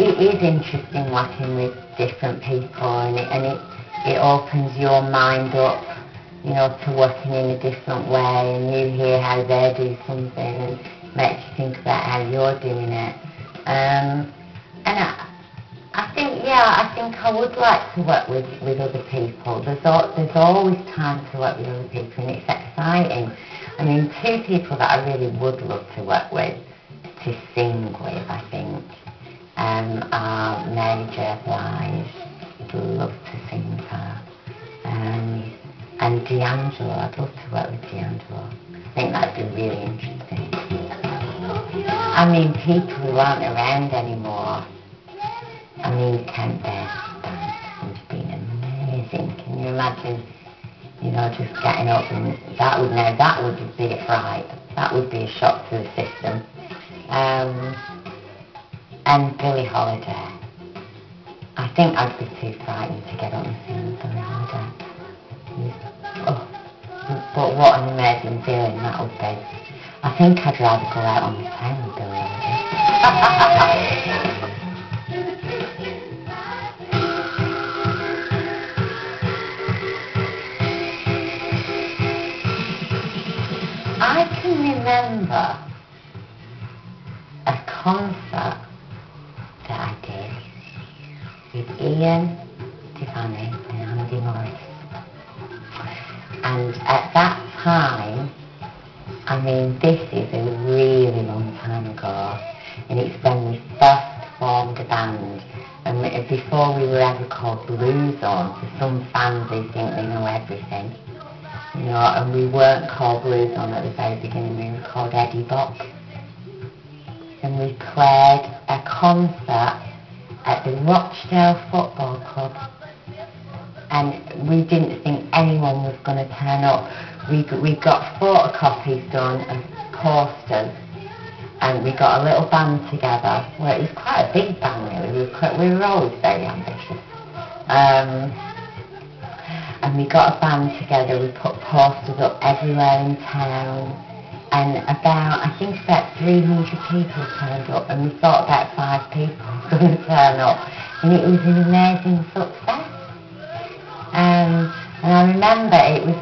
is interesting working with different people and it, and it, it opens your mind up, you know, to working in a different way and you hear how they do something and makes you think about how you're doing it. Um, and I, I think, yeah, I think I would like to work with, with other people. There's, al- there's always time to work with other people and it's exciting. I mean, two people that I really would love to work with, to sing with, I think, um, are Mary J. Blige. I'd love to sing her. Um, and D'Angelo, I'd love to work with D'Angelo. I think that'd be really interesting. I mean, people who aren't around anymore. I mean, band would have been amazing. Can you imagine, you know, just getting up and that would now that would be a fright. That would be a shock to the system. Um, and Billie Holiday. I think I'd be too frightened to get up and sing Billie Holiday. Oh, but what an amazing feeling that would be. I think I'd rather go out on the town with Billie Holiday. I can remember a concert with Ian Devaney and Andy Morris. And at that time, I mean, this is a really long time ago, and it's when we first formed a band, and before we were ever called Blue Zone, for some fans they think they know everything, you know, and we weren't called Blue Zone at the very beginning, we were called Eddie Buck. And we played a concert at the Rochdale Football Club, and we didn't think anyone was going to turn up. We, we got photocopies done of posters and we got a little band together. Well, it was quite a big band really. We were, quite, we were always very ambitious. Um, and we got a band together. We put posters up everywhere in town. And about, I think about 300 people turned up and we thought about five people were going to turn up. And it was an amazing success. Um, and I remember it was,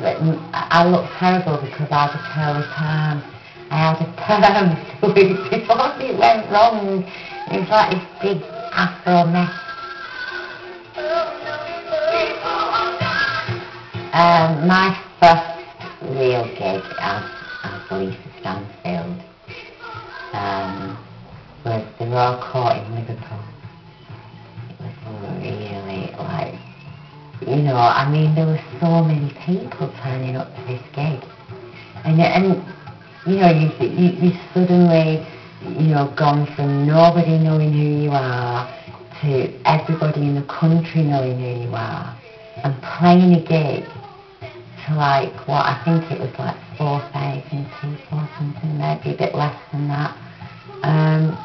I looked terrible because I had a perm. I had a perm so it- before it went wrong. It was like this big afro mess. Um, my first real gig as, as Lisa Stansfield um, was the Royal Court in Liverpool. You know, I mean, there were so many people turning up to this gig, and and you know, you you, you suddenly, you know, gone from nobody knowing who you are to everybody in the country knowing who you are, and playing a gig to like what I think it was like four thousand people or something, maybe a bit less than that. Um,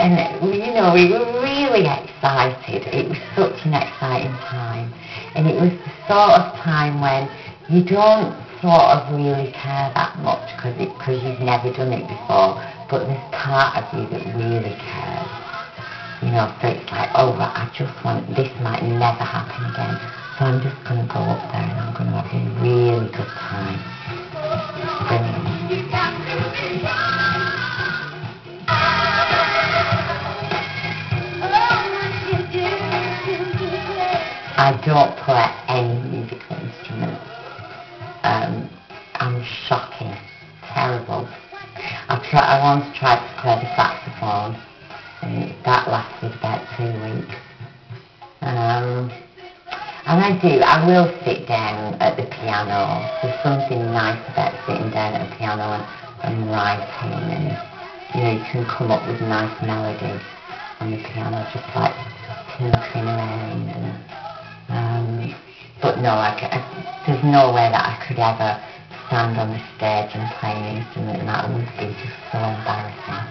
and you know, we were really excited. It was such an exciting time, and it was the sort of time when you don't sort of really care that much because you've never done it before, but there's part of you that really cares. You know, so it's like, oh, right, I just want this might never happen again, so I'm just going to go up there and I'm going to have a really good time. Brilliant. I don't play any musical instruments. Um, I'm shocking, terrible. I try, I once tried to play the saxophone, and that lasted about two weeks. Um, and I do, I will sit down at the piano. There's something nice about sitting down at the piano and, and writing, and you know, you can come up with nice melodies on the piano, just like tinkering around and um, but no, I, I- there's no way that I could ever stand on the stage and play an instrument. That would be just so embarrassing.